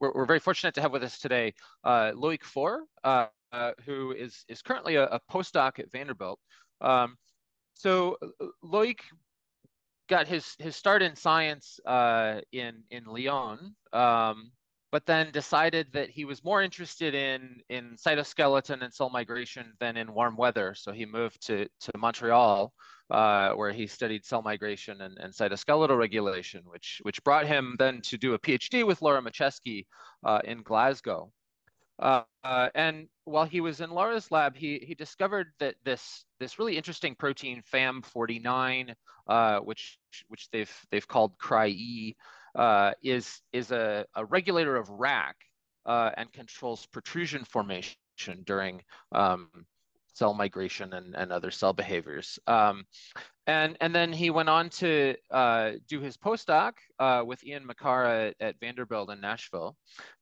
we're, we're, very fortunate to have with us today uh, Loic Fort, uh, uh, who is, is currently a, a postdoc at Vanderbilt. Um, so Loic got his, his start in science uh, in, in Lyon, um, but then decided that he was more interested in, in cytoskeleton and cell migration than in warm weather. So he moved to, to Montreal uh, where he studied cell migration and, and, cytoskeletal regulation, which, which brought him then to do a PhD with Laura Machesky uh, in Glasgow. Uh, uh, and while he was in Laura's lab, he, he discovered that this, this really interesting protein FAM49, uh, which, which they've, they've called CYRI, uh, is, is a, a regulator of RAC and controls protrusion formation during um, cell migration and, and other cell behaviors. Um, and, and then he went on to uh, do his postdoc uh, with Ian Macara at, at, Vanderbilt in Nashville,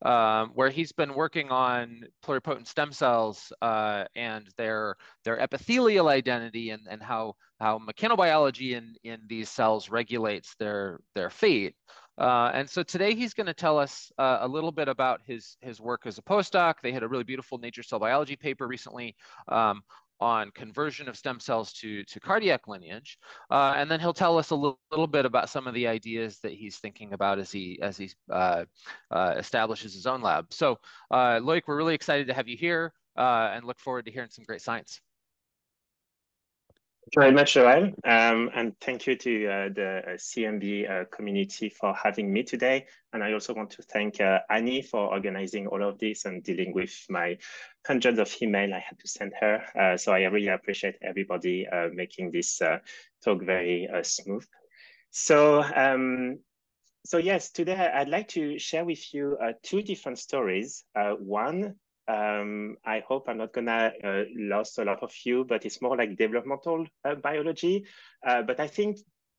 um, where he's been working on pluripotent stem cells uh, and their, their epithelial identity and, and how, how mechanobiology in, in these cells regulates their, their fate. Uh, and so today he's going to tell us uh, a little bit about his, his work as a postdoc. They had a really beautiful Nature Cell Biology paper recently um, on conversion of stem cells to, to cardiac lineage. Uh, and then he'll tell us a little, little, bit about some of the ideas that he's thinking about as he, as he uh, uh, establishes his own lab. So uh, Loic, we're really excited to have you here and look forward to hearing some great science. Very much, Joel. Um, and thank you to uh, the uh, CMB uh, community for having me today. And I also want to thank uh, Annie for organizing all of this and dealing with my hundreds of email I had to send her. Uh, so I really appreciate everybody uh, making this talk very smooth. So, um, so yes, today I'd like to share with you two different stories. one um, I hope I'm not gonna uh, lose a lot of you, but it's more like developmental uh, biology. Uh, but I think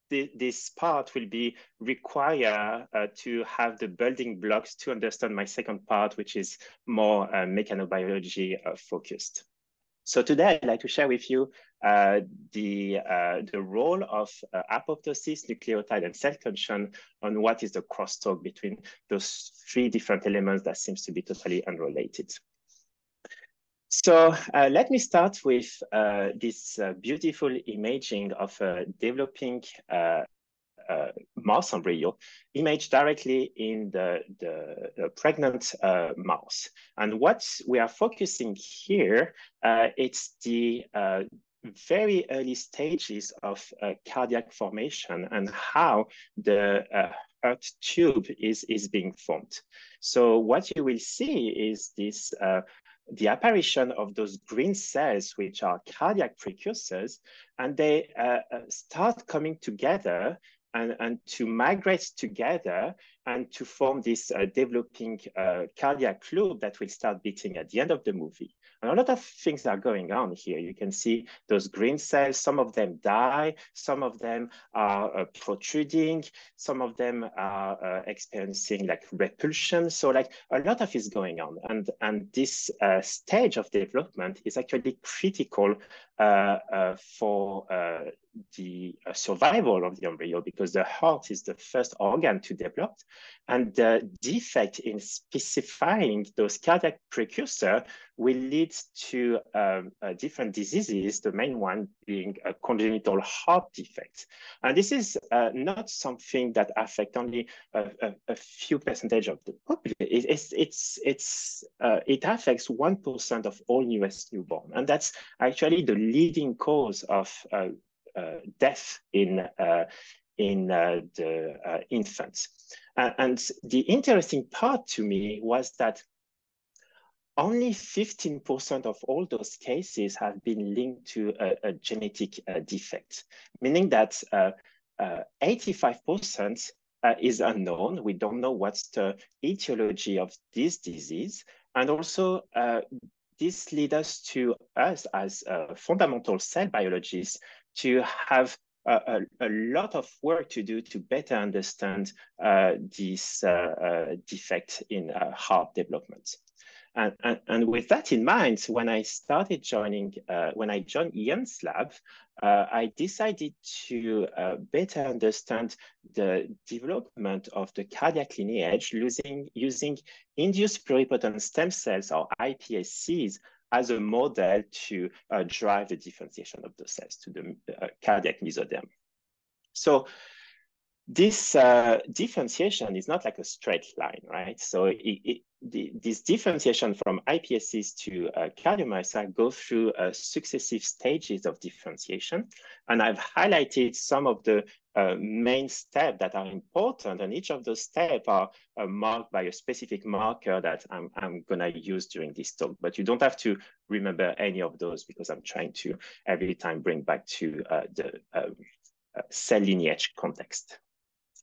the, this part will be require uh, to have the building blocks to understand my second part, which is more uh, mechanobiology uh, focused. So today I'd like to share with you uh, the, uh, the role of uh, apoptosis, nucleotide, and cell function on what is the crosstalk between those three different elements that seems to be totally unrelated. So uh, let me start with uh, this uh, beautiful imaging of a developing uh, uh, mouse embryo imaged directly in the, the, the pregnant uh, mouse. And what we are focusing here, it's the very early stages of cardiac formation and how the heart tube is, is being formed. So what you will see is this the apparition of those green cells, which are cardiac precursors, and they uh, uh, start coming together and, and to migrate together and to form this uh, developing uh, cardiac loop that will start beating at the end of the movie. A lot of things are going on here. You can see those green cells, some of them die, some of them are uh, protruding, some of them are uh, experiencing like repulsion. So like a lot of is going on. And, and this uh, stage of development is actually critical uh, for uh, the survival of the embryo because the heart is the first organ to develop and the defect in specifying those cardiac precursor will lead to um, uh, different diseases, the main one being a congenital heart defect. And this is uh, not something that affects only a, a, a, few percentage of the population. It, it's, it's, it's, uh, it affects 1% of all US newborn. And that's actually the leading cause of uh, death in, uh, in the infants. and the interesting part to me was that only 15% of all those cases have been linked to a, a genetic uh, defect, meaning that 85% uh, uh, is unknown. We don't know what's the etiology of this disease. And also, this leads us to us as fundamental cell biologists to have a, a, lot of work to do to better understand uh, this uh, uh, defect in uh, heart development. And, and, and, with that in mind, when I started joining, uh, when I joined Ian's lab, uh, I decided to better understand the development of the cardiac lineage using, using induced pluripotent stem cells or iPSCs as a model to uh, drive the differentiation of the cells to the uh, cardiac mesoderm. So this uh, differentiation is not like a straight line, right? So it, it, this differentiation from iPSCs to uh, cardiomyocyte go through uh, successive stages of differentiation. And I've highlighted some of the uh, main steps that are important, and each of those steps are uh, marked by a specific marker that I'm, I'm going to use during this talk. But you don't have to remember any of those because I'm trying to every time bring back to uh, the um, uh, cell lineage context.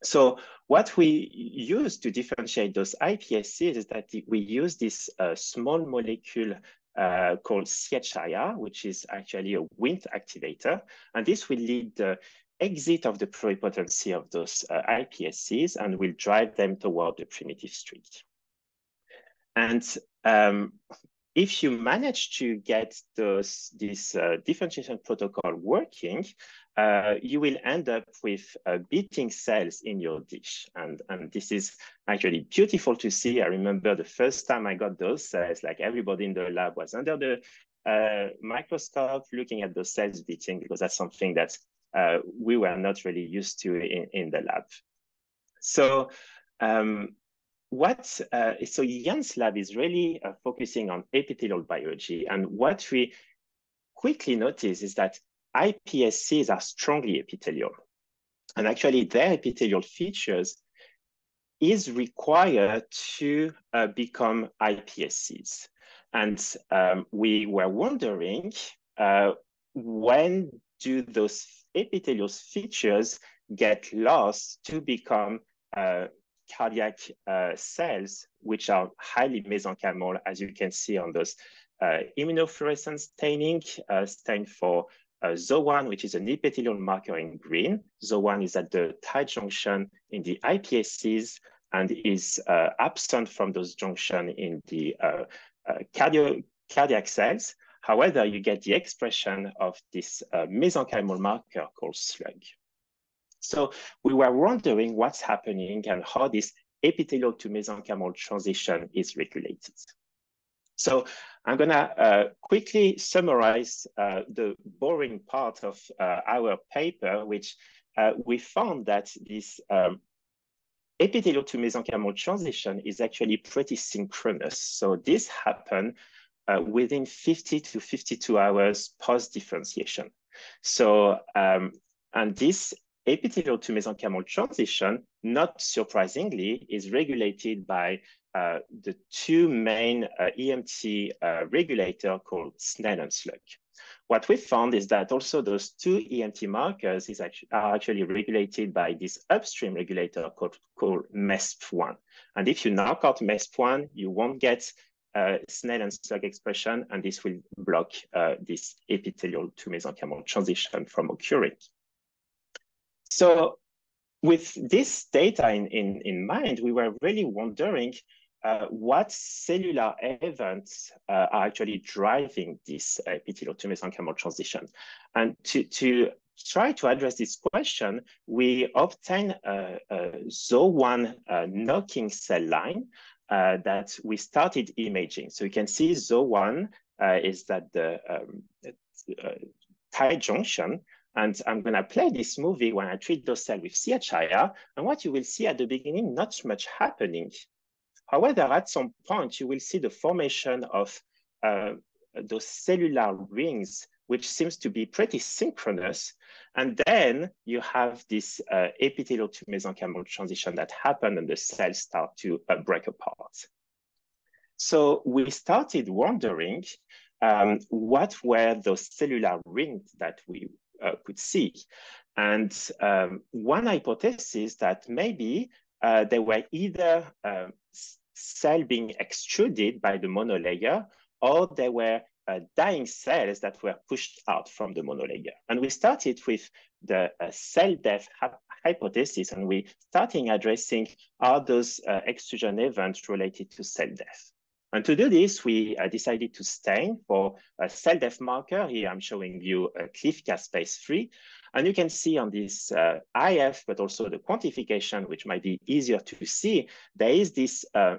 So what we use to differentiate those iPSCs is that we use this uh, small molecule uh, called CHIR, which is actually a Wnt activator. And this will lead the exit of the pluripotency of those uh, iPSCs and will drive them toward the primitive streak. And um, if you manage to get those, this uh, differentiation protocol working, uh, you will end up with uh, beating cells in your dish. And, and this is actually beautiful to see. I remember the first time I got those cells, like everybody in the lab was under the uh, microscope looking at those cells beating because that's something that uh, we were not really used to in, in the lab. So um, what, uh, so Ian's lab is really uh, focusing on epithelial biology. And what we quickly notice is that iPSCs are strongly epithelial. And actually their epithelial features is required to uh, become iPSCs. And um, we were wondering uh, when do those epithelial features get lost to become uh, cardiac uh, cells, which are highly mesenchymal, as you can see on those uh, immunofluorescence staining, uh, stained for uh, ZO1, which is an epithelial marker in green. ZO1 is at the tight junction in the iPSCs and is uh, absent from those junction in the uh, cardio cardiac cells. However, you get the expression of this mesenchymal marker called SLUG. So we were wondering what's happening and how this epithelial to mesenchymal transition is regulated. So I'm gonna uh, quickly summarize uh, the boring part of uh, our paper, which uh, we found that this um, epithelial to mesenchymal transition is actually pretty synchronous. So this happened uh, within 50 to 52 hours post-differentiation. So, um, and this epithelial to mesenchymal transition, not surprisingly, is regulated by uh, the two main uh, EMT uh, regulator called SNAIL and SLUG. What we found is that also those two EMT markers is actually, are actually regulated by this upstream regulator called, called MESP1. And if you knock out MESP1, you won't get uh, and SLUG expression, and this will block uh, this epithelial to mesenchymal transition from occurring. So with this data in, in, in mind, we were really wondering uh, what cellular events uh, are actually driving this epithelial to mesenchymal transition. And to, to try to address this question, we obtain a, a ZO1 uh, knock-in cell line uh, that we started imaging. So you can see ZO1 uh, is that the um, uh, tight junction and I'm going to play this movie when I treat those cells with CHIR. And what you will see at the beginning, not much happening. However, at some point, you will see the formation of uh, those cellular rings, which seems to be pretty synchronous. And then you have this uh, epithelial to mesenchymal transition that happen and the cells start to uh, break apart. So we started wondering um, what were those cellular rings that we uh, could see. And um, one hypothesis that maybe uh, they were either uh, cell being extruded by the monolayer or they were uh, dying cells that were pushed out from the monolayer. And we started with the uh, cell death hypothesis, and we starting addressing are those uh, extrusion events related to cell death. And to do this, we uh, decided to stain for a cell death marker. Here I'm showing you a cleaved caspase 3. And you can see on this uh, IF, but also the quantification, which might be easier to see, there is this uh,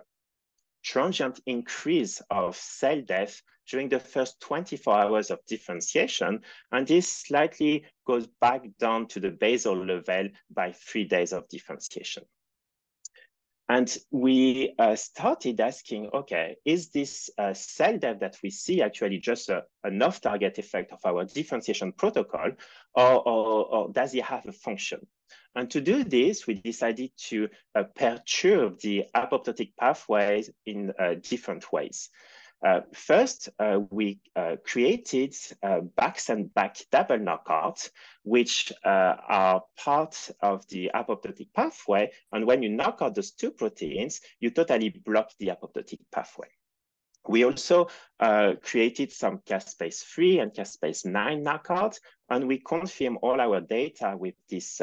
transient increase of cell death during the first 24 hours of differentiation. And this slightly goes back down to the basal level by three days of differentiation. And we uh, started asking, okay, is this uh, cell death that we see actually just a, an off-target effect of our differentiation protocol, or, or, or, does it have a function? And to do this, we decided to uh, perturb the apoptotic pathways in uh, different ways. Uh, first, uh, we uh, created uh, BAX and BAK double knockouts, which uh, are part of the apoptotic pathway. And when you knock out those two proteins, you totally block the apoptotic pathway. We also uh, created some caspase 3 and caspase 9 knockouts, and we confirm all our data with this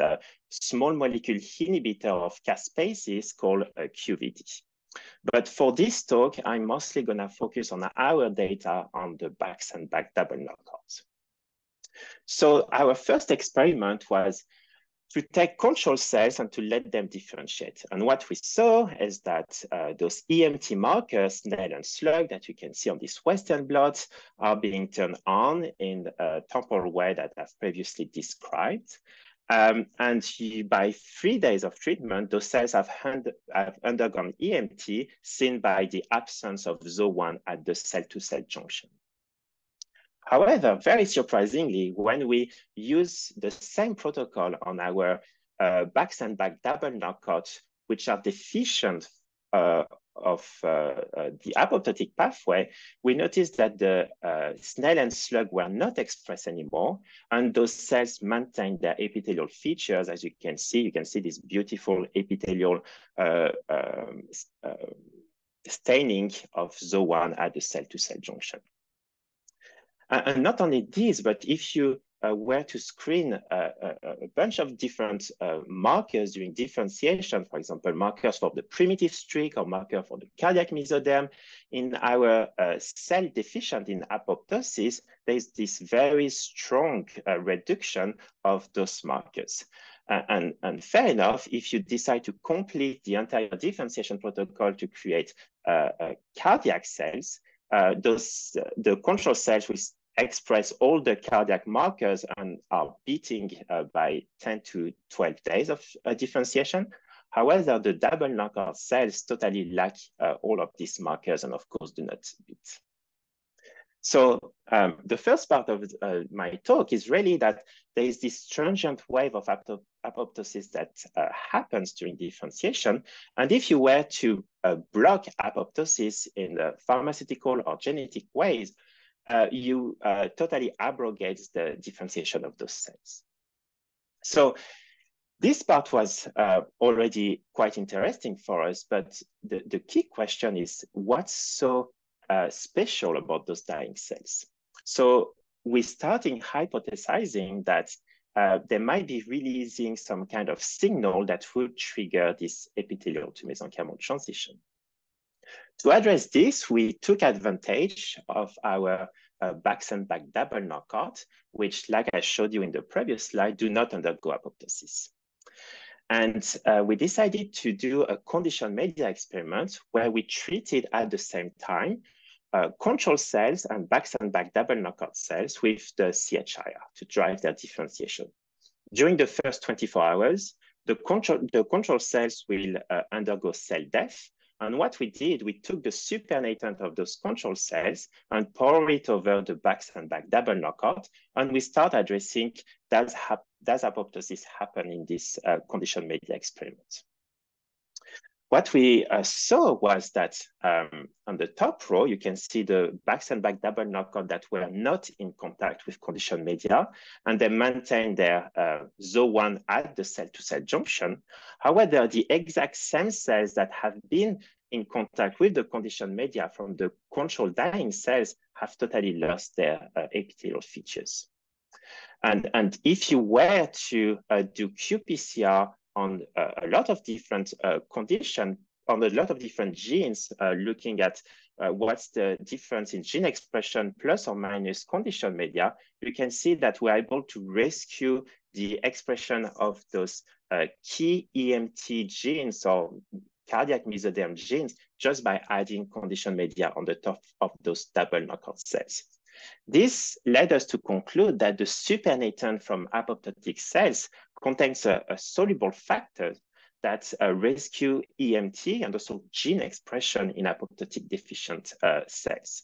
small molecule inhibitor of caspases called QVD. But for this talk, I'm mostly going to focus on our data on the BAX and BAK double knockouts. So our first experiment was to take control cells and to let them differentiate. And what we saw is that uh, those EMT markers, snail and slug, that you can see on this Western blot, are being turned on in a temporal way that I've previously described. Um, and by three days of treatment, those cells have, have, undergone EMT seen by the absence of ZO1 at the cell-to-cell -cell junction. However, very surprisingly, when we use the same protocol on our uh, BAX and BAK double knockouts, which are deficient uh, of uh, uh, the apoptotic pathway, we noticed that the uh, snail and slug were not expressed anymore, and those cells maintained their epithelial features. As you can see, you can see this beautiful epithelial um, staining of ZO1 at the cell-to-cell -cell junction. And not only this, but if you where to screen a, a, a bunch of different uh, markers during differentiation, for example, markers for the primitive streak or marker for the cardiac mesoderm. In our uh, cell deficient in apoptosis, there's this very strong uh, reduction of those markers. and, and fair enough, if you decide to complete the entire differentiation protocol to create uh, uh, cardiac cells, those the control cells will express all the cardiac markers and are beating uh, by 10 to 12 days of uh, differentiation. However, the double knockout cells totally lack uh, all of these markers and of course do not beat. So um, the first part of uh, my talk is really that there is this transient wave of apoptosis that uh, happens during differentiation. And if you were to uh, block apoptosis in the pharmaceutical or genetic ways, uh, you uh, totally abrogates the differentiation of those cells. So this part was uh, already quite interesting for us, but the, the key question is what's so uh, special about those dying cells? So we're starting hypothesizing that uh, they might be releasing some kind of signal that would trigger this epithelial to mesenchymal transition. To address this, we took advantage of our uh, BAX and BAK double knockout, which, like I showed you in the previous slide, do not undergo apoptosis. And uh, we decided to do a condition media experiment where we treated at the same time uh, control cells and BAX and BAK double knockout cells with the CHIR to drive their differentiation. During the first 24 hours, the control, the control cells will uh, undergo cell death and what we did, we took the supernatant of those control cells and pour it over the BAX and BAK double knockout, and we start addressing does, does apoptosis happen in this uh, condition media experiment. What we uh, saw was that um, on the top row, you can see the BAX and BAK double knockout that were not in contact with condition media, and they maintained their uh, ZO1 at the cell-to-cell -cell junction. However, the exact same cells that have been in contact with the conditioned media from the control dying cells have totally lost their uh, epithelial features. And, and if you were to uh, do qPCR on uh, a lot of different uh, conditions, on a lot of different genes, uh, looking at uh, what's the difference in gene expression plus or minus condition media, you can see that we're able to rescue the expression of those uh, key EMT genes or cardiac mesoderm genes just by adding condition media on the top of those double knockout cells. This led us to conclude that the supernatant from apoptotic cells contains a, a soluble factor that uh, rescue EMT and also gene expression in apoptotic deficient uh, cells.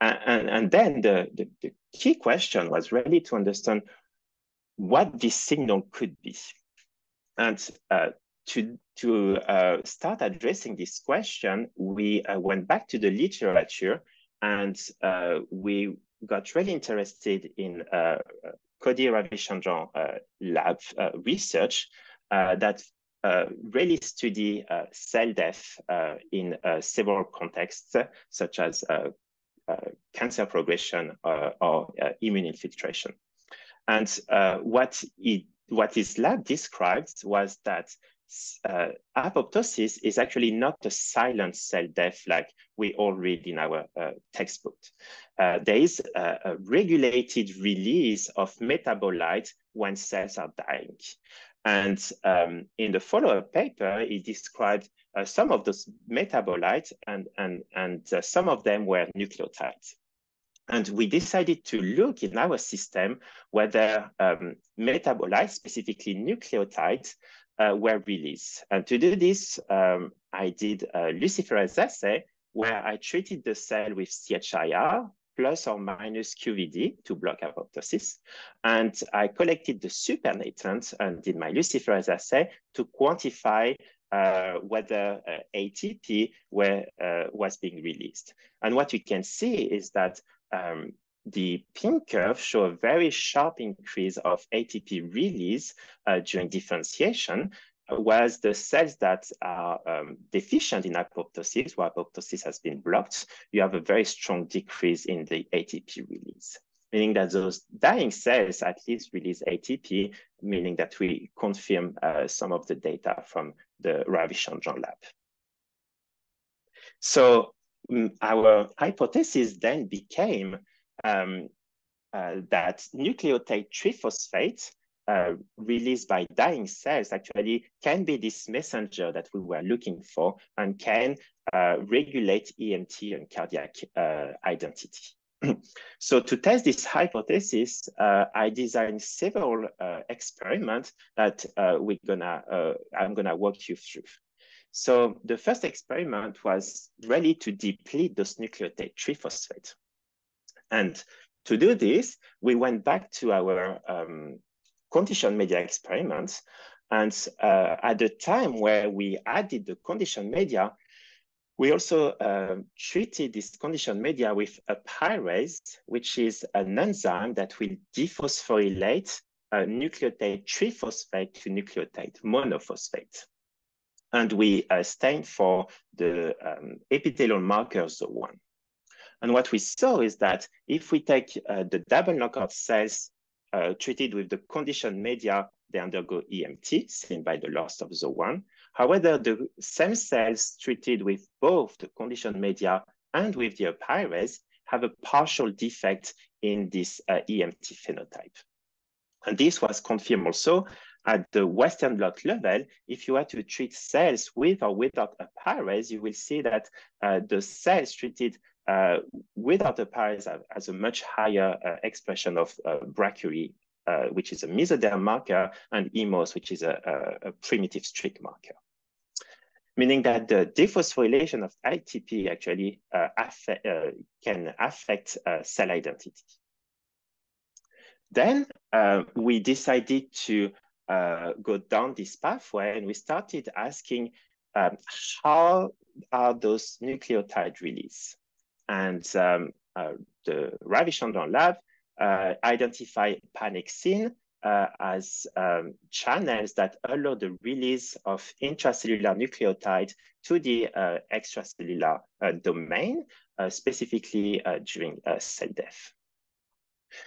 And, and, and then the, the, the, key question was really to understand what this signal could be. And uh, to, to uh, start addressing this question, we uh, went back to the literature and uh, we got really interested in uh, Kodi Ravichandran uh, lab uh, research uh, that really study cell death in several contexts, such as cancer progression or immune infiltration. And what, what his lab described was that uh, apoptosis is actually not a silent cell death like we all read in our uh, textbook. Uh, there is a, a, regulated release of metabolites when cells are dying. And um, in the follow-up paper, he described uh, some of those metabolites and, and, and uh, some of them were nucleotides. And we decided to look in our system whether um, metabolites, specifically nucleotides, uh, were released. And to do this, um, I did a luciferase assay where I treated the cell with CHIR plus or minus QVD to block apoptosis. And I collected the supernatant and did my luciferase assay to quantify uh, whether uh, ATP were, uh, was being released. And what you can see is that um, the pink curve show a very sharp increase of ATP release uh, during differentiation, uh, whereas the cells that are um, deficient in apoptosis, where apoptosis has been blocked, you have a very strong decrease in the ATP release, meaning that those dying cells at least release ATP, meaning that we confirm uh, some of the data from the Ravichandran lab. So um, our hypothesis then became um, uh, that nucleotide triphosphate uh, released by dying cells actually can be this messenger that we were looking for and can uh, regulate EMT and cardiac uh, identity. so to test this hypothesis, uh, I designed several uh, experiments that we're gonna, I'm gonna walk you through. So the first experiment was really to deplete those nucleotide triphosphate. And to do this, we went back to our um, condition media experiments. And uh, at the time where we added the condition media, we also uh, treated this condition media with apyrase, which is an enzyme that will dephosphorylate a nucleotide triphosphate to nucleotide monophosphate. And we uh, stained for the um, epithelial markers one. And what we saw is that if we take uh, the double knockout cells uh, treated with the conditioned media, they undergo EMT, seen by the loss of the one. However, the same cells treated with both the conditioned media and with the pyrase have a partial defect in this uh, EMT phenotype. And this was confirmed also at the Western blot level. If you were to treat cells with or without a you will see that uh, the cells treated uh, without the pyrase has a much higher uh, expression of uh, brachyury, uh, which is a mesoderm marker, and EOMES, which is a, a, a primitive streak marker. Meaning that the dephosphorylation of ATP actually uh, affect, uh, can affect cell identity. Then we decided to go down this pathway and we started asking um, how are those nucleotide released? And um, uh, the Ravichandran lab uh, identify pannexin uh, as um, channels that allow the release of intracellular nucleotide to the extracellular domain, specifically during cell death.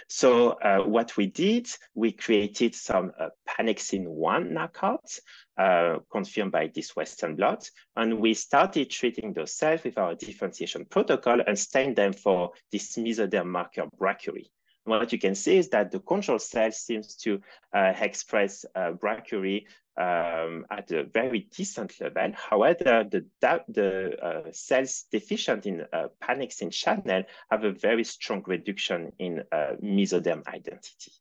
So uh, what we did, we created some uh, Pannexin-1 knockouts uh, confirmed by this Western blot, and we started treating those cells with our differentiation protocol and stained them for this mesoderm marker brachyury. What you can see is that the control cell seems to uh, express uh, brachyury um, at a very decent level. However, the, the uh, cells deficient in uh, Pannexin channel have a very strong reduction in uh, mesoderm identity.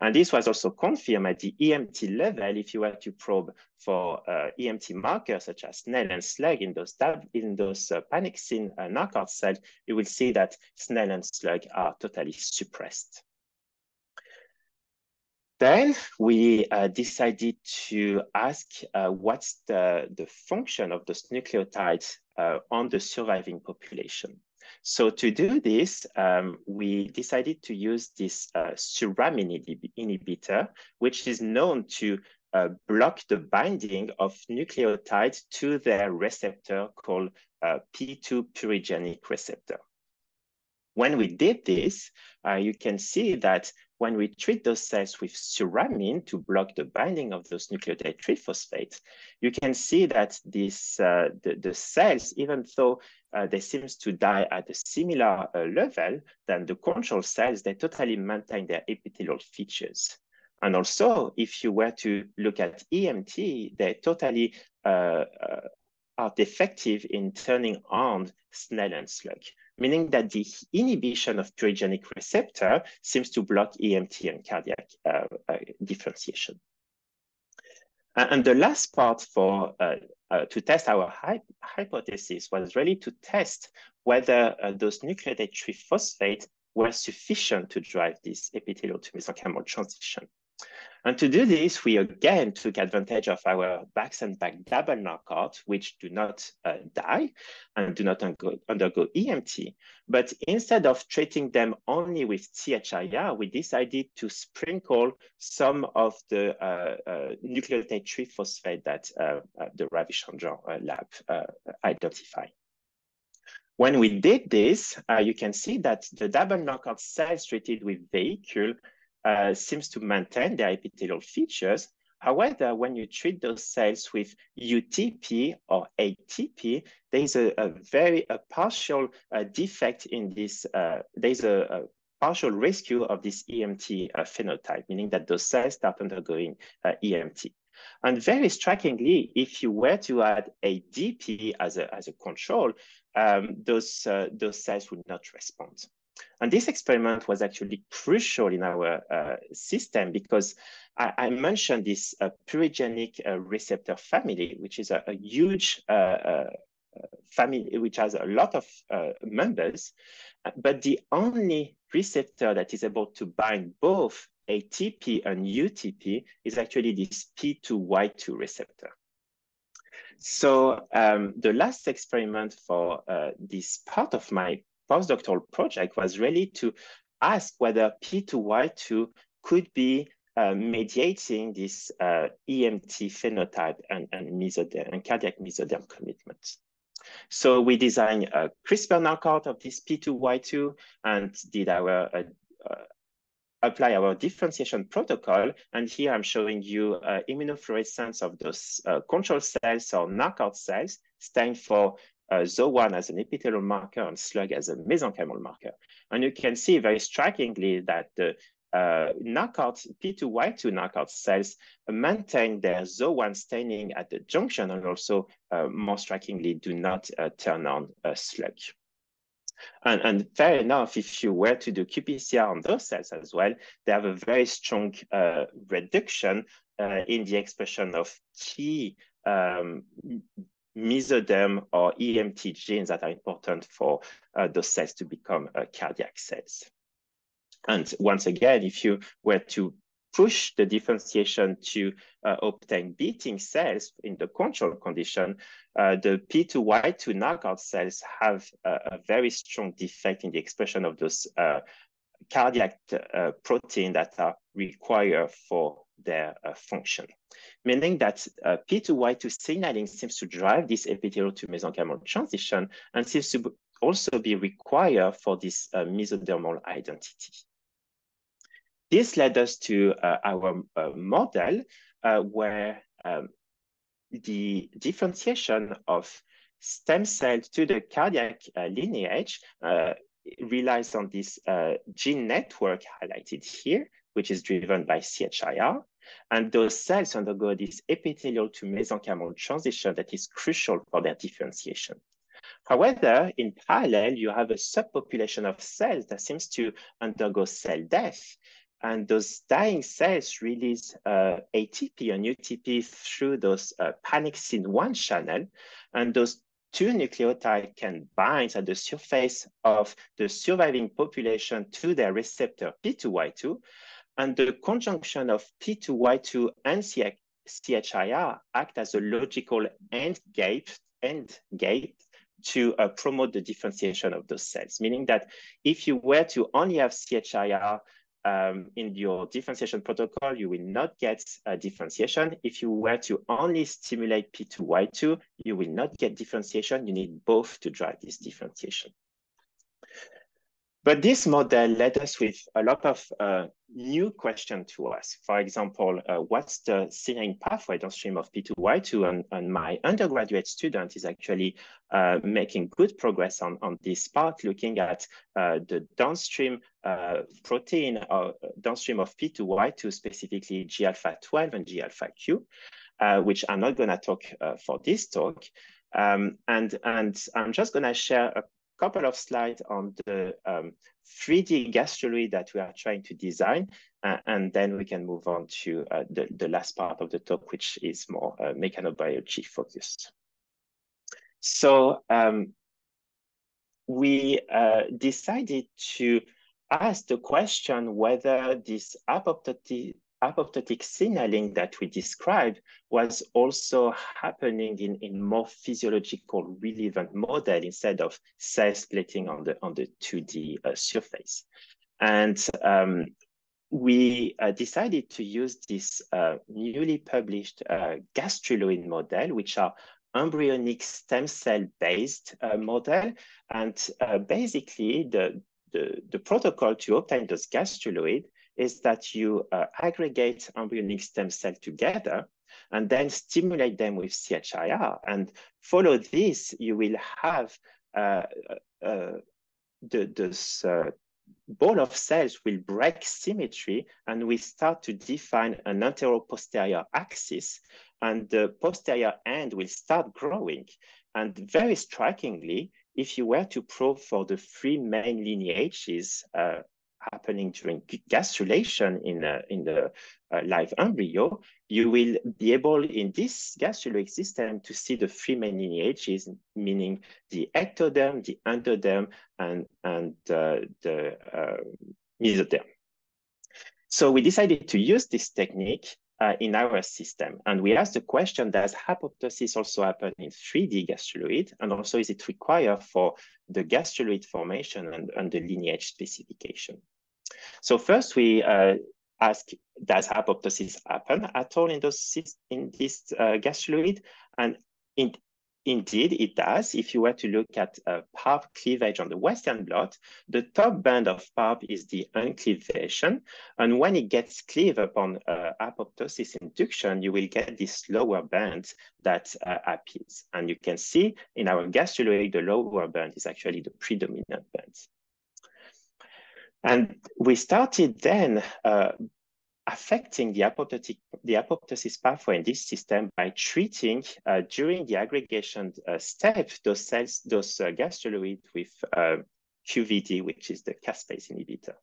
And this was also confirmed at the EMT level if you were to probe for uh, EMT markers such as SNAIL and SLUG in those, in those uh, Pannexin uh, knockout cells, you will see that SNAIL and SLUG are totally suppressed. Then we uh, decided to ask uh, what's the, the function of those nucleotides uh, on the surviving population. So to do this, um, we decided to use this uh, suramin inhibitor, which is known to uh, block the binding of nucleotides to their receptor called uh, P2 purinergic receptor. When we did this, uh, you can see that when we treat those cells with suramin to block the binding of those nucleotide trisphosphate, you can see that this, uh, the, the, cells, even though uh, they seem to die at a similar uh, level than the control cells, they totally maintain their epithelial features. And also, if you were to look at EMT, they totally uh, uh, are defective in turning on SNAIL and SLUG meaning that the inhibition of purinergic receptor seems to block EMT and cardiac uh, uh, differentiation. And the last part for uh, uh, to test our hy hypothesis was really to test whether uh, those nucleotide triphosphate were sufficient to drive this epithelial to mesenchymal transition. And to do this, we again took advantage of our BAX and BAK double knockout, which do not uh, die and do not undergo, undergo EMT. But instead of treating them only with CHIR, we decided to sprinkle some of the uh, uh, nucleotide triphosphate that uh, uh, the Ravichandran uh, lab identified. When we did this, you can see that the double knockout cells treated with vehicle uh, seems to maintain their epithelial features. However, when you treat those cells with UTP or ATP, there is a, a very a partial uh, defect in this. Uh, there's a, a, partial rescue of this EMT uh, phenotype, meaning that those cells start undergoing uh, EMT. And very strikingly, if you were to add ADP as a, as a control, um, those, uh, those cells would not respond. And this experiment was actually crucial in our uh, system because I, I, mentioned this uh, purinergic uh, receptor family, which is a, a huge uh, uh, family, which has a lot of uh, members, but the only receptor that is able to bind both ATP and UTP is actually this P2Y2 receptor. So um, the last experiment for uh, this part of my postdoctoral project was really to ask whether P2Y2 could be uh, mediating this uh, EMT phenotype and, and, mesoderm, and cardiac mesoderm commitment. So we designed a CRISPR knockout of this P2Y2 and did our uh, uh, apply our differentiation protocol. And here I'm showing you uh, immunofluorescence of those uh, control cells or knockout cells stained for uh, ZO1 as an epithelial marker and SLUG as a mesenchymal marker. And you can see very strikingly that the uh, knockout P2Y2 knockout cells maintain their ZO1 staining at the junction and also uh, more strikingly do not uh, turn on a SLUG. And, and, fair enough, if you were to do qPCR on those cells as well, they have a very strong uh, reduction uh, in the expression of key um, mesoderm or EMT genes that are important for uh, those cells to become uh, cardiac cells. And once again, if you were to push the differentiation to uh, obtain beating cells in the control condition, uh, the P2Y2 knockout cells have a, a, very strong defect in the expression of those uh, cardiac uh, protein that are required for their uh, function, meaning that uh, P2Y2 signaling seems to drive this epithelial to mesenchymal transition and seems to also be required for this uh, mesodermal identity. This led us to uh, our uh, model where um, the differentiation of stem cells to the cardiac lineage relies on this uh, gene network highlighted here, which is driven by CHIR. And those cells undergo this epithelial to mesenchymal transition that is crucial for their differentiation. However, in parallel, you have a subpopulation of cells that seems to undergo cell death. And those dying cells release uh, ATP and UTP through those uh, pannexin 1 channel. And those two nucleotides can bind at the surface of the surviving population to their receptor P2Y2, and the conjunction of P2Y2 and CHIR act as a logical end gate, end gate to uh, promote the differentiation of those cells, meaning that if you were to only have CHIR um, in your differentiation protocol, you will not get a differentiation. If you were to only stimulate P2Y2, you will not get differentiation. You need both to drive this differentiation. But this model led us with a lot of uh, new questions to us. For example, uh, what's the signaling pathway downstream of P2Y2? And, and my undergraduate student is actually uh, making good progress on, on this part, looking at uh, the downstream uh, protein or uh, downstream of P2Y2, specifically G-alpha 12 and G-alpha-Q, which I'm not going to talk for this talk. Um, and, and I'm just going to share a couple of slides on the um, 3D gastruloid that we are trying to design, uh, and then we can move on to uh, the, the last part of the talk, which is more uh, mechanobiology focused. So um, we uh, decided to ask the question whether this apoptotic apoptotic signaling that we described was also happening in, in more physiological relevant model instead of cell splitting on the on the 2D uh, surface. And um, we uh, decided to use this uh, newly published uh, gastruloid model, which are embryonic stem cell based uh, model. And uh, basically the, the, the protocol to obtain those gastruloid is that you uh, aggregate embryonic stem cell together and then stimulate them with CHIR. And follow this, you will have uh, uh, the, this uh, ball of cells will break symmetry and we start to define an antero-posterior axis and the posterior end will start growing. And very strikingly, if you were to probe for the three main lineages uh, happening during gastrulation in, in the uh, live embryo, you will be able in this gastruloid system to see the three main lineages, meaning the ectoderm, the endoderm, and, and uh, the uh, mesoderm. So we decided to use this technique uh, in our system. And we asked the question, does apoptosis also happen in 3D gastruloid? And also is it required for the gastruloid formation and, and the lineage specification? So first we uh, ask, does apoptosis happen at all in, those, in this uh? And in, Indeed, it does. If you were to look at uh, PARP cleavage on the Western blot, the top band of PARP is the uncleavation. And when it gets cleaved upon uh, apoptosis induction, you will get this lower band that uh, appears. And you can see in our gastruloid, the lower band is actually the predominant band. And we started then uh, affecting the, apoptotic, the apoptosis pathway in this system by treating uh, during the aggregation uh, step those cells, those uh, with uh, QVD, which is the caspase inhibitor.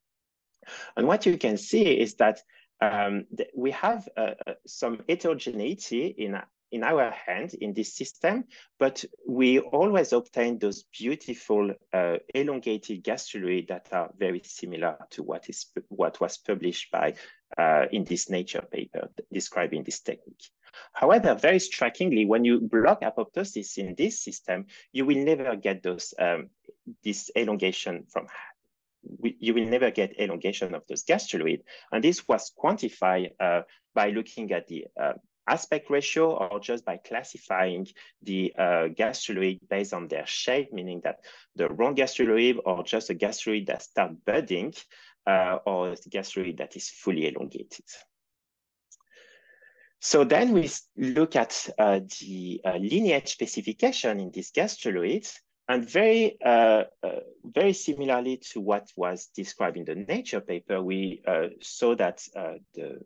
And what you can see is that um, we have uh, uh, some heterogeneity in in our hand in this system, but we always obtain those beautiful uh, elongated gastruloids that are very similar to what is what was published by uh, in this Nature paper describing this technique. However, very strikingly, when you block apoptosis in this system, you will never get those um, this elongation from you will never get elongation of those gastruloid. And this was quantified uh, by looking at the uh, aspect ratio or just by classifying the uh, based on their shape, meaning that the round gastruloid or just a gastruloid that start budding uh, or the gastruloid that is fully elongated. So then we look at uh, the uh, lineage specification in these gastruloids, and very, uh, uh, very similarly to what was described in the Nature paper, we uh, saw that uh, the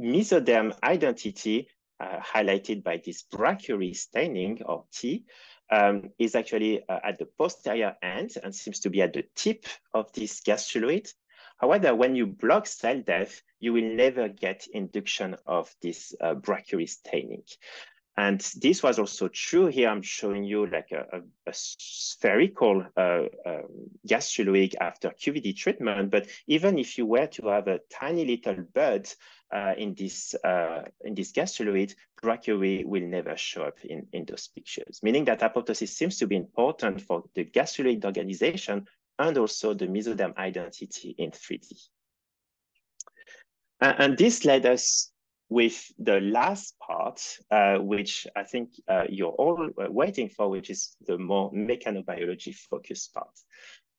mesoderm identity highlighted by this brachyury staining or T um, is actually at the posterior end and seems to be at the tip of this gastruloid. However, when you block cell death, you will never get induction of this uh, staining. And this was also true here. I'm showing you like a, a, a spherical uh, um, after QVD treatment. But even if you were to have a tiny little bud uh, in this uh, in this gastruloid, brachyury will never show up in, in those pictures, meaning that apoptosis seems to be important for the gastruloid organization and also the mesoderm identity in 3D. And this led us with the last part, uh, which I think uh, you're all waiting for, which is the more mechanobiology focused part.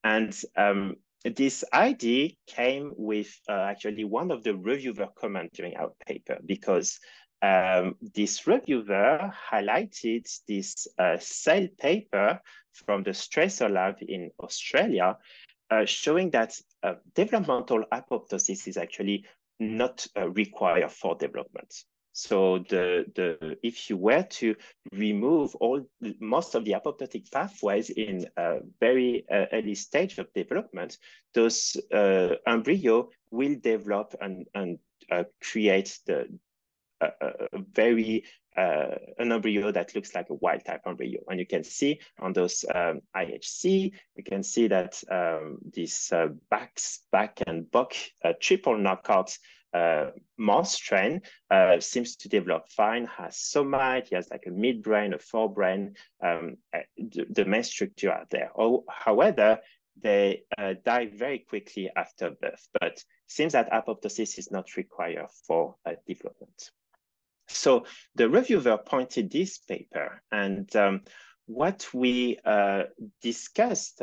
And um, this idea came with uh, actually one of the reviewer comment during our paper because um, this reviewer highlighted this uh, cell paper from the Strasser lab in Australia, uh, showing that uh, developmental apoptosis is actually not uh, required for development. So the, the if you were to remove all most of the apoptotic pathways in a very uh, early stage of development, those uh, embryo will develop and, and uh, create the, a, a very uh, an embryo that looks like a wild type embryo. And you can see on those um, IHC, you can see that um, this uh, back, back and buck uh, triple knockout uh, mouse strain uh, seems to develop fine, has somite, he has like a midbrain, a forebrain, um, uh, the, the, main structure are there. Oh, however, they uh, die very quickly after birth, but seems that apoptosis is not required for uh, development. So the reviewer pointed this paper and um, what we uh, discussed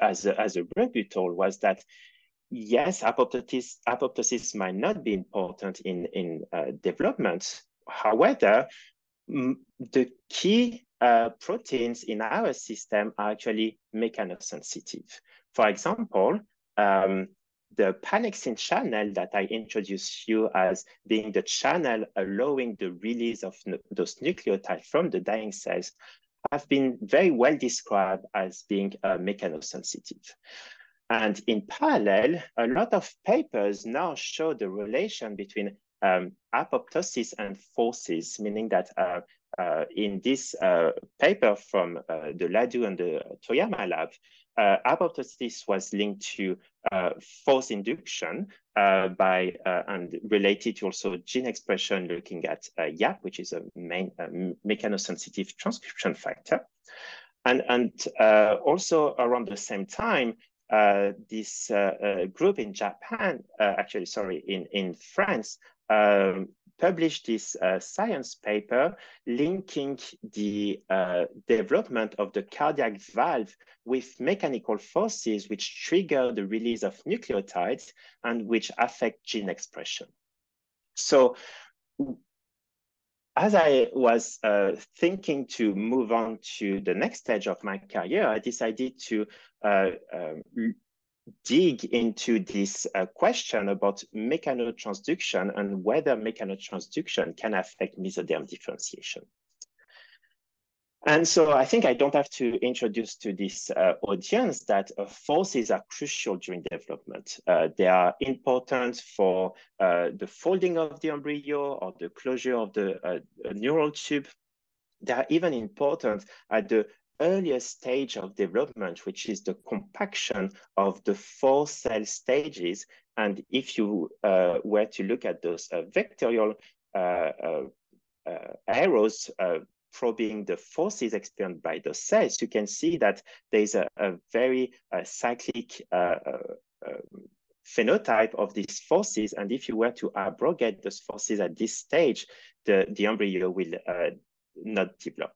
as, a, as a rebuttal was that yes, apoptosis, apoptosis might not be important in, in uh, development. However, the key uh, proteins in our system are actually mechanosensitive. For example, um, the Panexin channel that I introduced you as being the channel allowing the release of those nucleotides from the dying cells have been very well described as being uh, mechanosensitive. And in parallel, a lot of papers now show the relation between um, apoptosis and forces, meaning that uh, uh, in this uh, paper from uh, the Ladu and the Toyama lab, uh, apoptosis was linked to force induction uh, by uh, and related to also gene expression looking at YAP, which is a main mechanosensitive transcription factor. And, and also around the same time, this group in Japan, actually, sorry, in, in France, um, published this uh, science paper linking the uh, development of the cardiac valve with mechanical forces which trigger the release of nucleotides and which affect gene expression. So as I was uh, thinking to move on to the next stage of my career, I decided to uh, um, dig into this uh, question about mechanotransduction and whether mechanotransduction can affect mesoderm differentiation. And so I think I don't have to introduce to this uh, audience that uh, forces are crucial during development. Uh, they are important for uh, the folding of the embryo or the closure of the uh, neural tube. They are even important at the earlier stage of development, which is the compaction of the four cell stages. And if you uh, were to look at those vectorial arrows probing the forces experienced by the cells, you can see that there's a, a very uh, cyclic uh, um, phenotype of these forces. And if you were to abrogate those forces at this stage, the, the embryo will uh, not develop.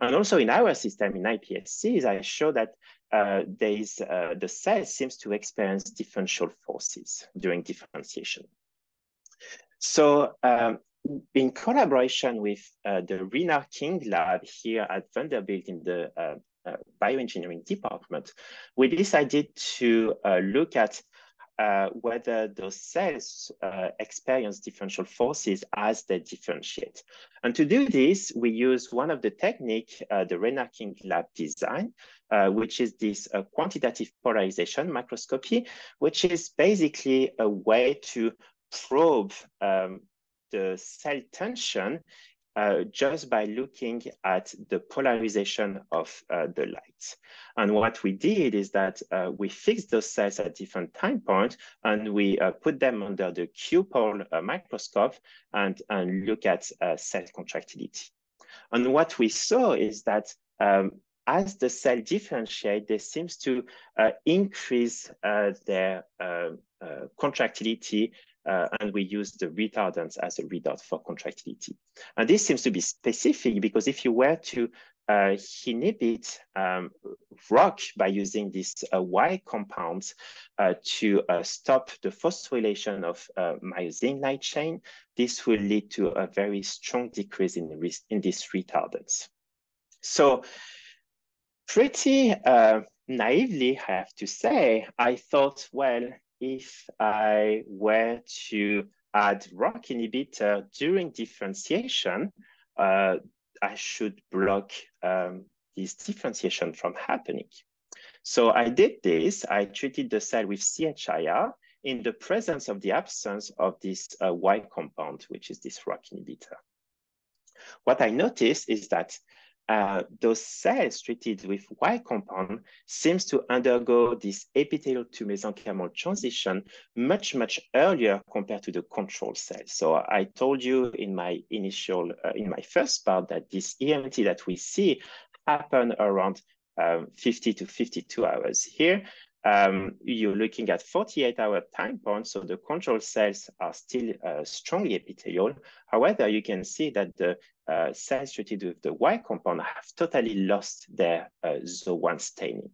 And also in our system, in iPSCs, I show that uh, there is, uh, the cell seems to experience differential forces during differentiation. So um, in collaboration with uh, the Renar King lab here at Vanderbilt in the uh, uh, bioengineering department, we decided to uh, look at uh, whether those cells uh, experience differential forces as they differentiate. And to do this, we use one of the technique, uh, the Renar King lab design, which is this quantitative polarization microscopy, which is basically a way to probe um, the cell tension uh, just by looking at the polarization of uh, the light. And what we did is that uh, we fixed those cells at different time points and we uh, put them under the Q-pole uh, microscope and, and look at uh, cell contractility. And what we saw is that um, as the cell differentiate, they seems to increase their contractility uh, and we use the retardants as a readout for contractility. And this seems to be specific because if you were to uh, inhibit um, ROCK by using these uh, Y compounds uh, to uh, stop the phosphorylation of uh, myosin light chain, this will lead to a very strong decrease in, in these retardants. So pretty uh, naively, I have to say, I thought, well, if I were to add ROCK inhibitor during differentiation, uh, I should block um, this differentiation from happening. So I did this. I treated the cell with CHIR in the presence of the absence of this uh, Y compound, which is this ROCK inhibitor. What I noticed is that uh, those cells treated with Y compound seems to undergo this epithelial to mesenchymal transition much, much earlier compared to the control cells. So I told you in my initial, uh, in my first part that this EMT that we see happen around um, 50 to 52 hours. Here, um, you're looking at 48 hour time points, so the control cells are still uh, strongly epithelial. However, you can see that the uh, cells treated with the Y compound have totally lost their uh, ZO1 staining.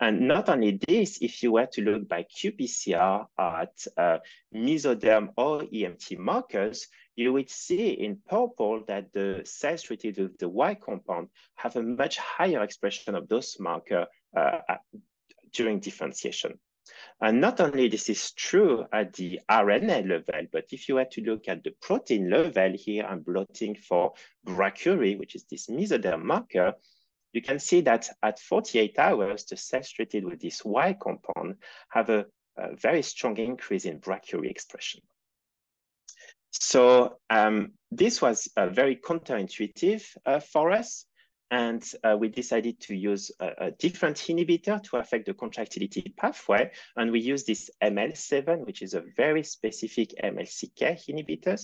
And not only this, if you were to look by qPCR at uh, mesoderm or EMT markers, you would see in purple that the cells treated with the Y compound have a much higher expression of those markers uh, during differentiation. And not only this is true at the RNA level, but if you were to look at the protein level here, I'm blotting for brachyury, which is this mesoderm marker, you can see that at 48 hours, the cells treated with this Y compound have a, a very strong increase in brachyury expression. So um, this was uh, very counterintuitive uh, for us and uh, we decided to use a, a, different inhibitor to affect the contractility pathway. And we use this ML7, which is a very specific MLCK inhibitor,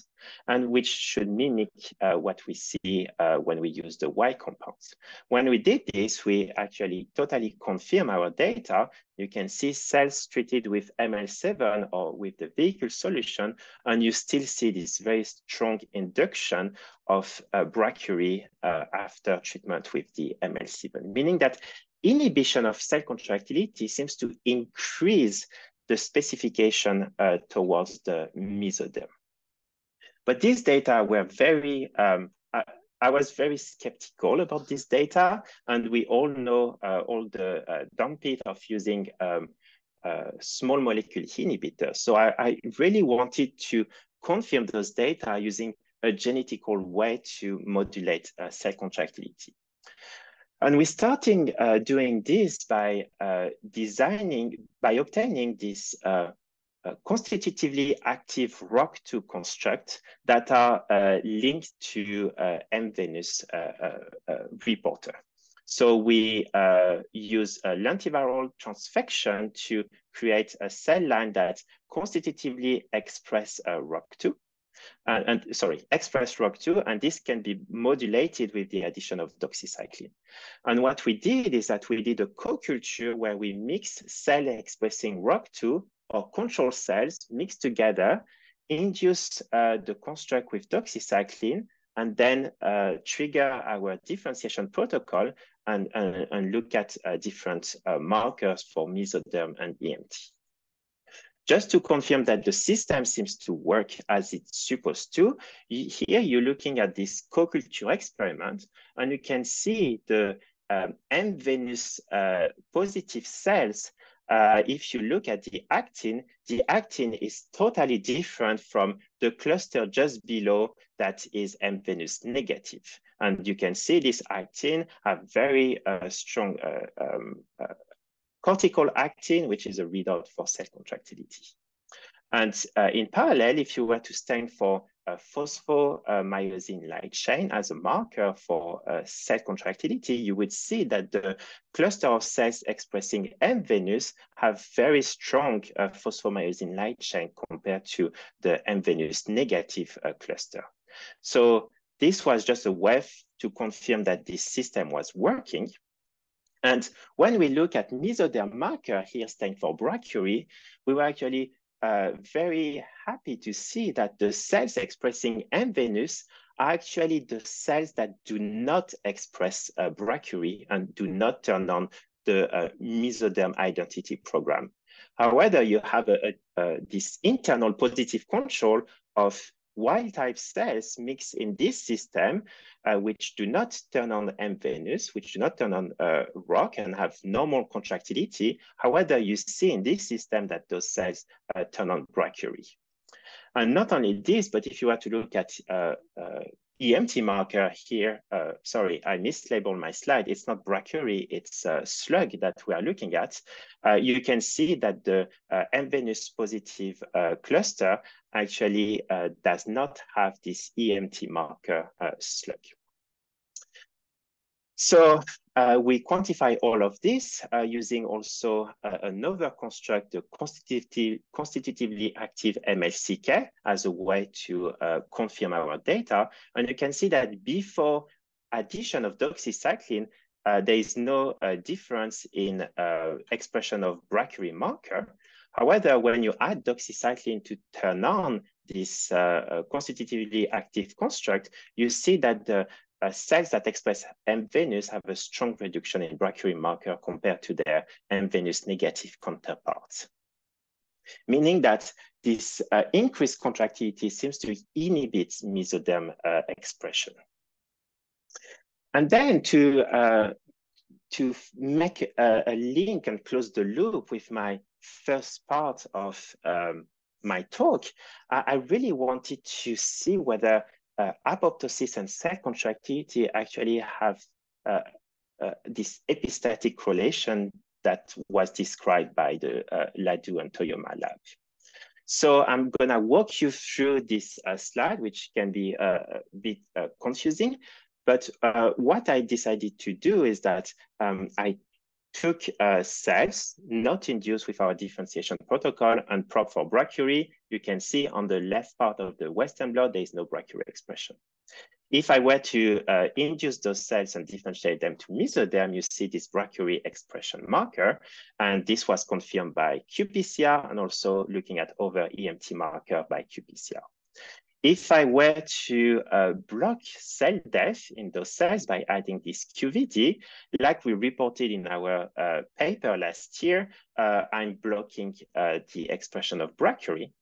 and which should mimic uh, what we see uh, when we use the Y compounds. When we did this, we actually totally confirm our data. You can see cells treated with ML7 or with the vehicle solution, and you still see this very strong induction of uh, brachyury uh, after treatment with the ML7, meaning that inhibition of cell contractility seems to increase the specification uh, towards the mesoderm. But these data were very, um, I, was very skeptical about this data, and we all know uh, all the uh, downbeat of using um, uh, small molecule inhibitors. So I, I really wanted to confirm those data using a genetical way to modulate uh, cell contractility. And we're starting uh, doing this by uh, designing, by obtaining this uh, uh, constitutively active ROCK2 construct that are uh, linked to mVenus reporter. So we use lentiviral transfection to create a cell line that constitutively express ROCK2 uh, and sorry, express ROCK2, and this can be modulated with the addition of doxycycline. And what we did is that we did a co-culture where we mix cell expressing ROCK2 or control cells mixed together, induce uh, the construct with doxycycline, and then uh, trigger our differentiation protocol and, and, and look at uh, different uh, markers for mesoderm and EMT. Just to confirm that the system seems to work as it's supposed to, here you're looking at this co-culture experiment, and you can see the um, M Venus uh, positive cells uh, if you look at the actin, the actin is totally different from the cluster just below that is M Venus negative. And you can see this actin have very uh, strong uh, um, uh, cortical actin, which is a readout for cell contractility. And uh, in parallel, if you were to stain for a phosphomyosin light chain as a marker for uh, cell contractility, you would see that the cluster of cells expressing M Venus have very strong uh, phosphomyosin light chain compared to the M Venus negative uh, cluster. So this was just a way to confirm that this system was working. And when we look at mesoderm marker here standing for brachyury, we were actually uh, very happy to see that the cells expressing M Venus are actually the cells that do not express uh, brachyury and do not turn on the uh, mesoderm identity program. However, you have a, a, a, this internal positive control of wild type cells mixed in this system, uh, which do not turn on M Venus, which do not turn on uh, ROCK and have normal contractility. However, you see in this system that those cells uh, turn on brachyury. And not only this, but if you were to look at uh, uh, EMT marker here, uh, sorry, I mislabeled my slide. It's not brachyury, it's a slug that we are looking at. Uh, you can see that the uh, M Venus positive uh, cluster actually uh, does not have this EMT marker uh, slug. So uh, we quantify all of this uh, using also uh, another construct, the constitutive, constitutively active MHCK as a way to uh, confirm our data. And you can see that before addition of doxycycline, uh, there is no uh, difference in expression of brachyury marker. However, when you add doxycycline to turn on this constitutively active construct, you see that the uh, cells that express M Venus have a strong reduction in brachyury marker compared to their M Venus negative counterparts. Meaning that this uh, increased contractility seems to inhibit mesoderm uh, expression. And then to, uh, to make a, a, link and close the loop with my first part of um, my talk, I, I really wanted to see whether apoptosis and cell contractility actually have uh, uh, this epistatic correlation that was described by the uh, Ladu and Toyoma lab. So I'm gonna walk you through this uh, slide, which can be uh, a bit confusing, but what I decided to do is that um, I took uh, cells not induced with our differentiation protocol and probe for brachyury. You can see on the left part of the Western blot, there is no brachyury expression. If I were to uh, induce those cells and differentiate them to mesoderm, you see this brachyury expression marker. And this was confirmed by qPCR and also looking at other EMT marker by qPCR. If I were to uh, block cell death in those cells by adding this QVD, like we reported in our uh, paper last year, uh, I'm blocking uh, the expression of brachyury.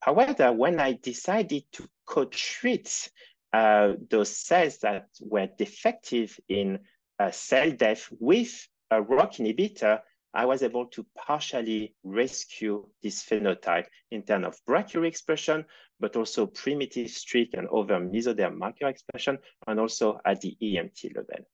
However, when I decided to co-treat uh, those cells that were defective in uh, cell death with a ROCK inhibitor, I was able to partially rescue this phenotype in terms of brachyury expression, but also primitive streak and other mesoderm marker expression, and also at the EMT level.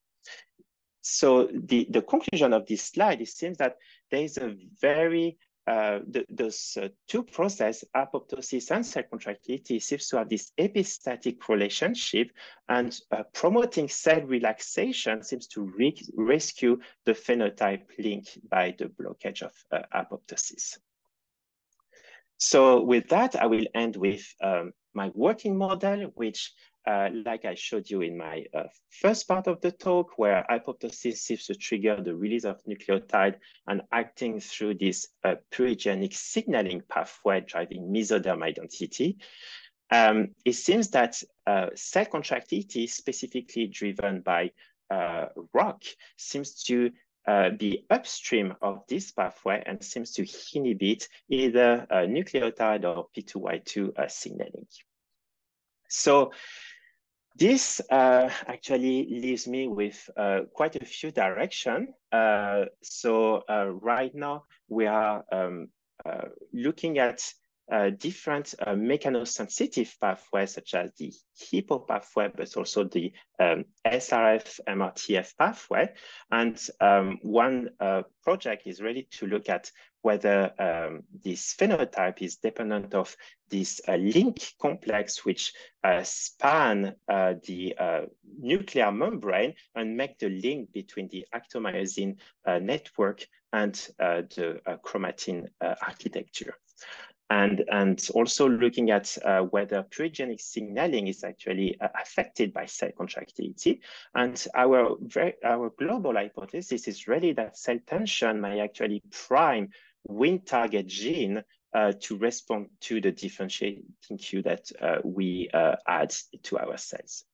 So the, the conclusion of this slide, it seems that there is a very uh, the, those uh, two processes, apoptosis and cell contractility, seems to have this epistatic relationship, and uh, promoting cell relaxation seems to re rescue the phenotype linked by the blockage of uh, apoptosis. So with that, I will end with um, my working model, which uh, like I showed you in my uh, first part of the talk, where apoptosis seems to trigger the release of nucleotide and acting through this uh, purigenic signaling pathway driving mesoderm identity. Um, it seems that uh, cell contractility, specifically driven by uh, ROCK, seems to be upstream of this pathway and seems to inhibit either nucleotide or P2Y2 signaling. So this uh, actually leaves me with uh, quite a few direction. Uh, so uh, right now we are um, uh, looking at uh, different mechanosensitive pathways such as the HIPPO pathway, but also the um, SRF MRTF pathway. And um, one project is ready to look at whether um, this phenotype is dependent of this uh, link complex which uh, span uh, the nuclear membrane and make the link between the actomyosin network and the chromatin architecture and, and also looking at uh, whether purigenic signaling is actually uh, affected by cell contractility. And our, very, our global hypothesis is really that cell tension may actually prime Wnt target gene uh, to respond to the differentiating cue that uh, we uh, add to our cells.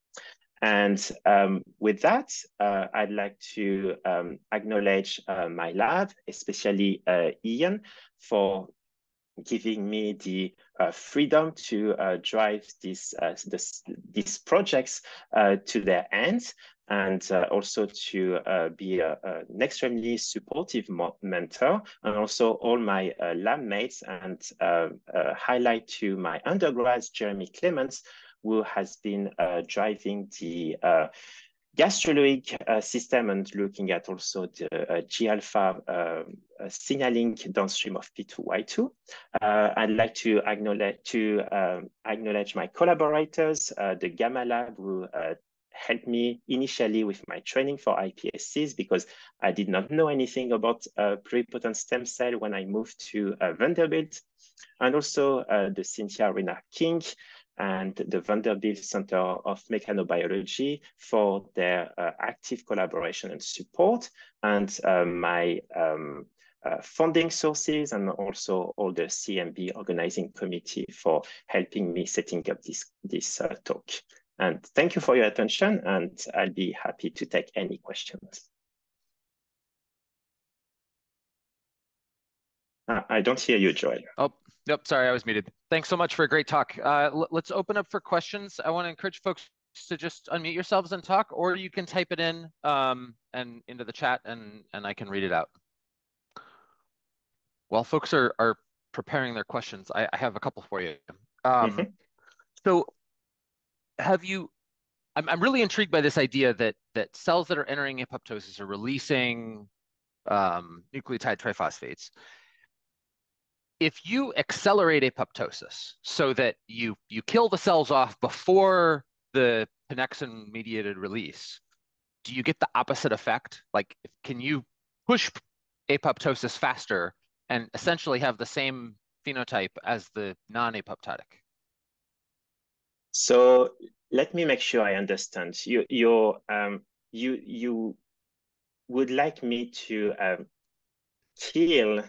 And um, with that, uh, I'd like to um, acknowledge my lab, especially Ian, for giving me the uh, freedom to uh, drive these uh, this, these projects uh, to their end and uh, also to uh, be a, an extremely supportive mentor and also all my lab mates and highlight to my undergrads, Jeremy Clements, who has been driving the gastroloic uh, system and looking at also the uh, G-alpha uh, signaling downstream of P2Y2. Uh, I'd like to acknowledge, to, um, acknowledge my collaborators, uh, the Gamma Lab, who uh, helped me initially with my training for iPSCs because I did not know anything about pluripotent stem cell when I moved to Vanderbilt. And also the Cynthia Renard King, and the Vanderbilt Center of Mechanobiology for their uh, active collaboration and support, and uh, my um, uh, funding sources, and also all the CMB organizing committee for helping me setting up this, this uh, talk. And thank you for your attention, and I'll be happy to take any questions. Uh, I don't hear you, Joel. Oh, Yep, sorry, I was muted. Thanks so much for a great talk. Uh, let's open up for questions. I want to encourage folks to just unmute yourselves and talk, or you can type it in um, and into the chat, and and I can read it out. While folks are are preparing their questions, I, I have a couple for you. Um, mm -hmm. So, have you? I'm I'm really intrigued by this idea that that cells that are entering apoptosis are releasing um, nucleotide triphosphates if you accelerate apoptosis so that you you kill the cells off before the pannexin mediated release, do you get the opposite effect? Like, can you push apoptosis faster and essentially have the same phenotype as the non-apoptotic? So let me make sure I understand. You, you, um, you, you would like me to um, kill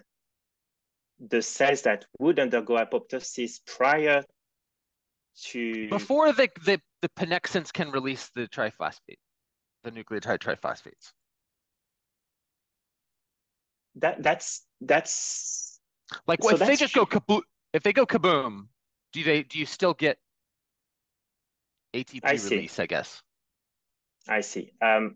the cells that would undergo apoptosis prior to before the the, the pannexins can release the triphosphate, the nucleotide triphosphates. That that's that's like so if they just go kaboom, if they go kaboom, do they do you still get ATP I release? I guess. I see. Um,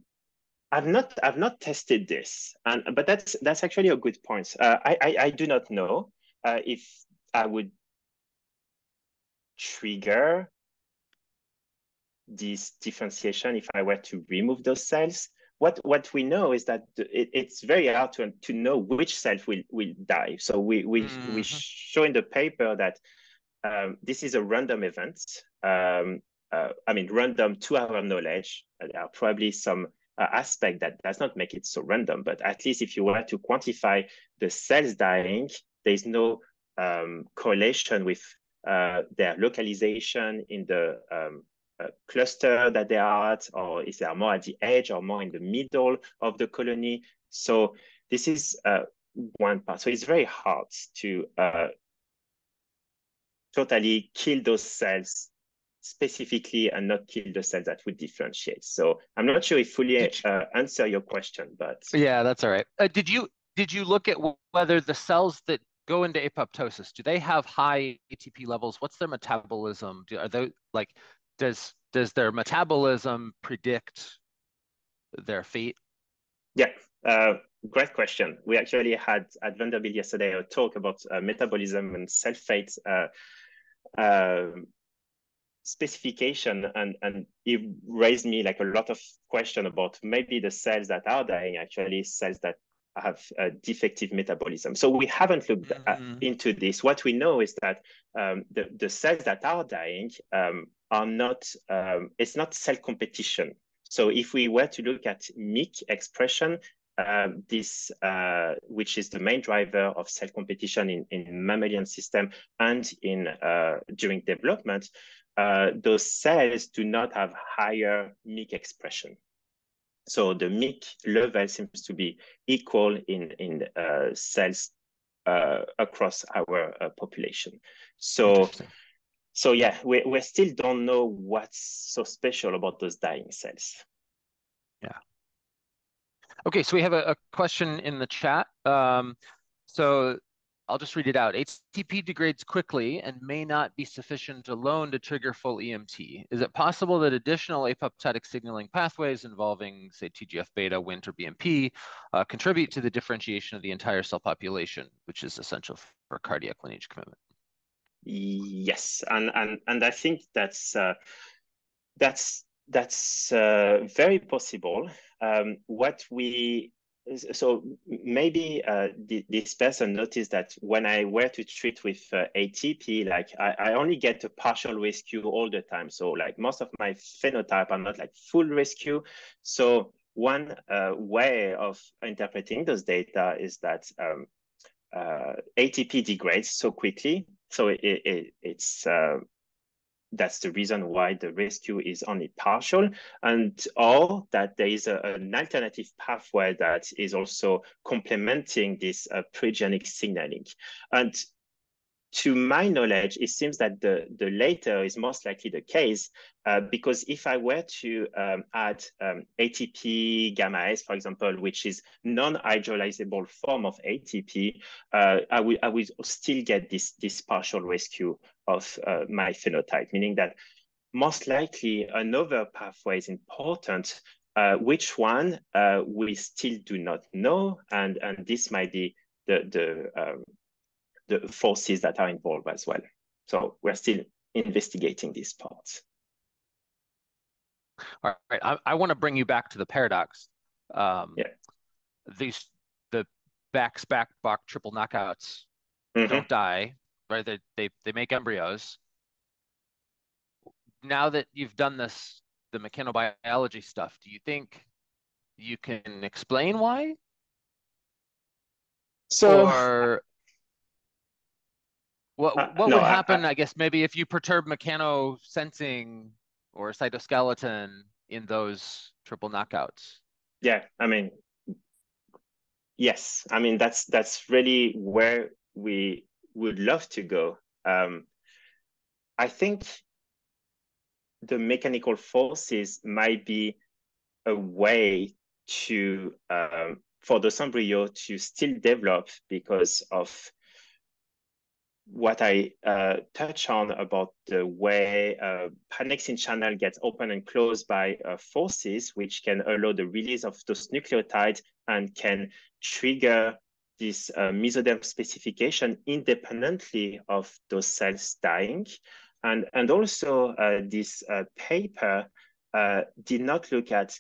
I've not I've not tested this, and but that's that's actually a good point. Uh, I, I, I do not know uh, if I would trigger this differentiation if I were to remove those cells. What what we know is that it, it's very hard to to know which cell will will die. So we we mm -hmm. we mm-hmm. show in the paper that um, this is a random event. Um, uh, I mean, random to our knowledge. There are probably some uh, aspect that does not make it so random. But at least if you were to quantify the cells dying, there's no um, correlation with uh, their localization in the um, uh, cluster that they are at, or is there more at the edge or more in the middle of the colony? So this is uh, one part. So it's very hard to uh, totally kill those cells specifically and not kill the cells that would differentiate. So I'm not sure if fully uh, answer your question, but yeah, that's all right. Uh, did you did you look at whether the cells that go into apoptosis do they have high ATP levels? What's their metabolism? Do, are they like does does their metabolism predict their fate? Yeah, uh, great question. We actually had at Vanderbilt yesterday a talk about uh, metabolism and cell fate. Uh, um, specification and and it raised me like a lot of question about maybe the cells that are dying actually cells that have a defective metabolism. So we haven't looked mm -hmm. into this. What we know is that um, the, the cells that are dying um, are not um, it's not cell competition. So if we were to look at MYC expression uh, this, uh, which is the main driver of cell competition in, in mammalian system and in uh, during development, uh, those cells do not have higher MYC expression. So the MYC level seems to be equal in, in uh, cells uh, across our uh, population. So, so yeah, we, we still don't know what's so special about those dying cells. Yeah. Okay, so we have a, a question in the chat. Um, so I'll just read it out. ATP degrades quickly and may not be sufficient alone to trigger full EMT. Is it possible that additional apoptotic signaling pathways involving, say, TGF-beta, Wnt, or BMP uh, contribute to the differentiation of the entire cell population, which is essential for cardiac lineage commitment? Yes, and and and I think that's uh, that's that's uh, very possible. Um, what we so maybe uh, this person noticed that when I were to treat with uh, ATP, like I, I, only get a partial rescue all the time. So like most of my phenotype are not like full rescue. So one uh, way of interpreting those data is that um, uh, ATP degrades so quickly. So it, it, it's uh, that's the reason why the rescue is only partial and or that there is a, an alternative pathway that is also complementing this uh, pregenic signaling. And to my knowledge, it seems that the, the later is most likely the case uh, because if I were to um, add um, ATP gamma S, for example, which is non-hydrolyzable form of ATP, uh, I, will, I will still get this, this partial rescue of uh, my phenotype, meaning that most likely another pathway is important. Uh, which one uh, we still do not know, and, and this might be the, the um, the forces that are involved as well. So we're still investigating these parts. All right, I, I want to bring you back to the paradox. Um, yeah. These the backs back Bach triple knockouts mm -hmm. don't die, right? They, they they make embryos. Now that you've done this, the mechanobiology stuff, do you think you can explain why? So or what uh, what no, would happen, I, I, I, guess, maybe if you perturb mechano sensing or cytoskeleton in those triple knockouts? Yeah, I mean, yes, I mean that's that's really where we would love to go. Um, I think the mechanical forces might be a way to um, for the embryo to still develop because of what I uh, touch on about the way uh, Panexin channel gets open and closed by uh, forces, which can allow the release of those nucleotides and can trigger this uh, mesoderm specification independently of those cells dying. And, and also uh, this uh, paper uh, did not look at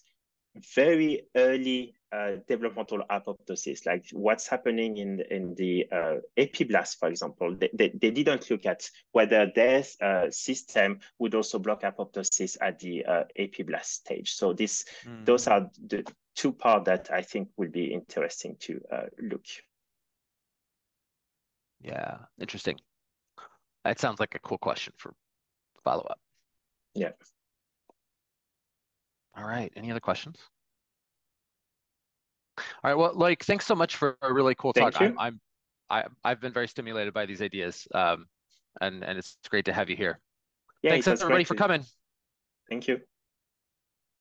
very early uh, developmental apoptosis, like what's happening in in the uh, epiblast, for example. They, they, they, didn't look at whether their uh, system would also block apoptosis at the uh, epiblast stage. So this mm. those are the two parts that I think will be interesting to uh, look. Yeah, interesting. That sounds like a cool question for follow up. Yeah. All right. Any other questions? All right. Well, like, thanks so much for a really cool Thank talk. you. I'm, I'm I, I've been very stimulated by these ideas, um, and and it's great to have you here. Yeah, thanks everybody for coming. Thank you.